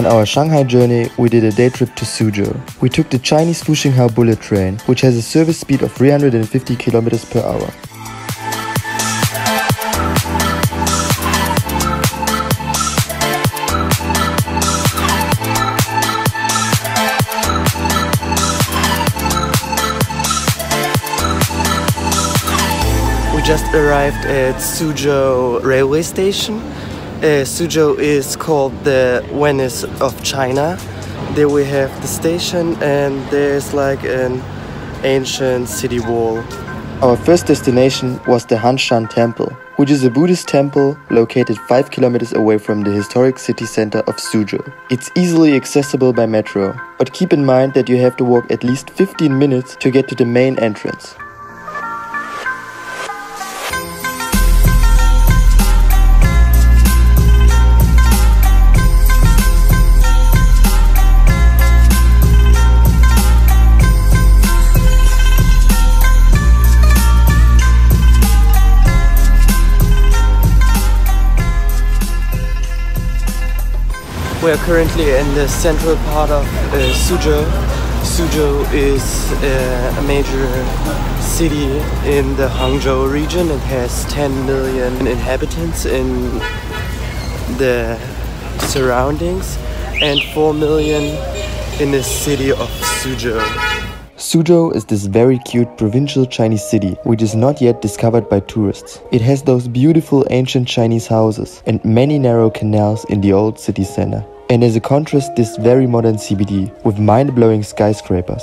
On our Shanghai journey, we did a day trip to Suzhou. We took the Chinese Fuxinghao bullet train, which has a service speed of 350 km per hour. We just arrived at Suzhou railway station. Uh, Suzhou is called the Venice of China. There we have the station and there's like an ancient city wall. Our first destination was the Hanshan Temple, which is a Buddhist temple located 5 kilometers away from the historic city center of Suzhou. It's easily accessible by metro, but keep in mind that you have to walk at least 15 minutes to get to the main entrance. We are currently in the central part of uh, Suzhou. Suzhou is uh, a major city in the Hangzhou region. It has 10 million inhabitants in the surroundings and 4 million in the city of Suzhou. Suzhou is this very cute provincial Chinese city which is not yet discovered by tourists. It has those beautiful ancient Chinese houses and many narrow canals in the old city center. And as a contrast this very modern CBD with mind-blowing skyscrapers.